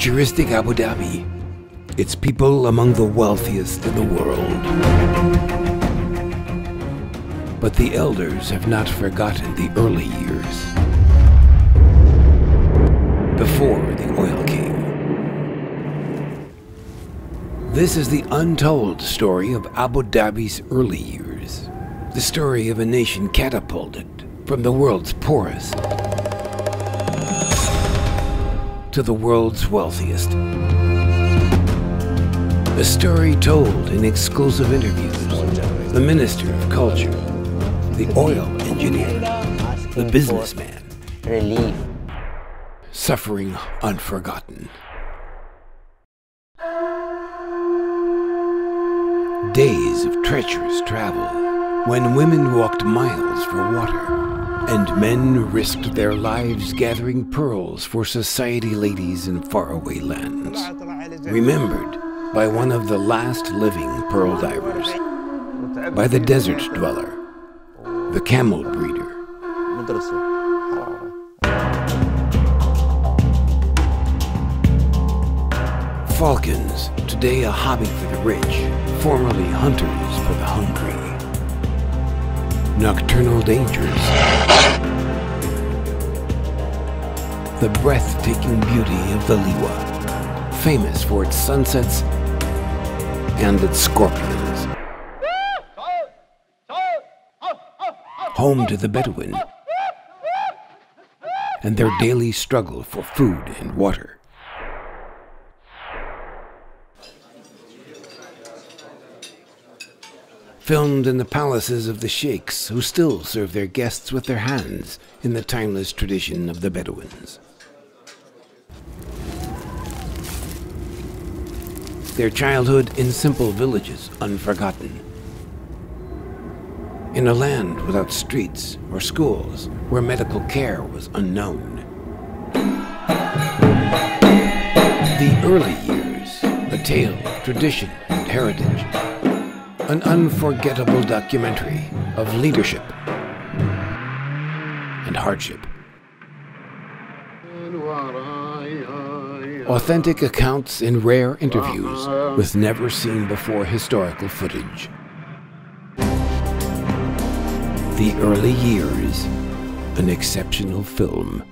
futuristic Abu Dhabi, its people among the wealthiest in the world. But the elders have not forgotten the early years. Before the oil came. This is the untold story of Abu Dhabi's early years. The story of a nation catapulted from the world's poorest to the world's wealthiest. A story told in exclusive interviews. The Minister of Culture, the oil engineer, the businessman, relief. suffering unforgotten. Days of treacherous travel, when women walked miles for water, and men risked their lives gathering pearls for society ladies in faraway lands. Remembered by one of the last living pearl divers, by the desert dweller, the camel breeder. Falcons, today a hobby for the rich, formerly hunters for the hungry. Nocturnal dangers. The breathtaking beauty of the Liwa, famous for its sunsets and its scorpions. Home to the Bedouin and their daily struggle for food and water. Filmed in the palaces of the sheikhs who still serve their guests with their hands in the timeless tradition of the Bedouins. Their childhood in simple villages unforgotten. In a land without streets or schools where medical care was unknown. The early years, a tale of tradition and heritage an unforgettable documentary of leadership and hardship. Authentic accounts in rare interviews with never seen before historical footage. The Early Years, an exceptional film.